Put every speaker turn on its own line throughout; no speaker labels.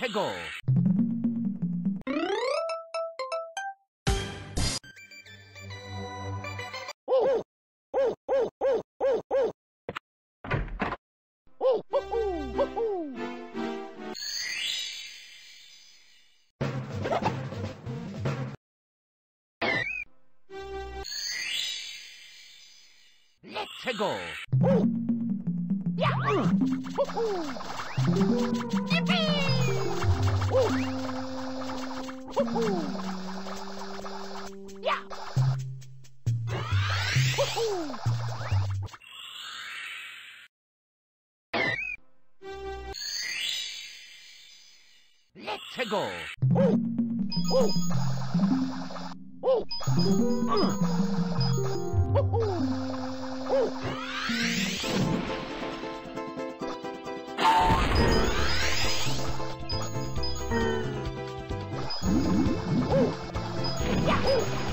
czego? Dlaczego? Ja! Let's go. Let's go.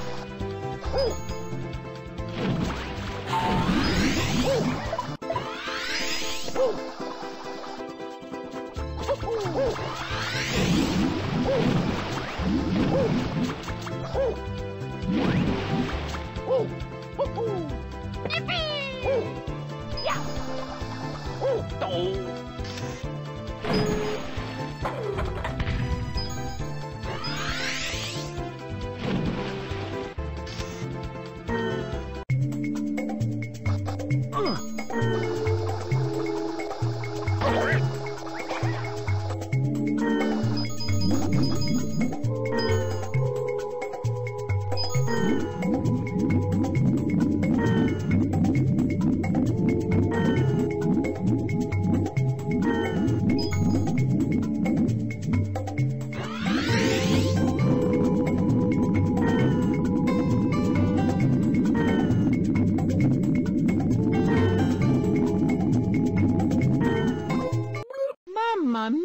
Mamma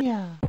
mia!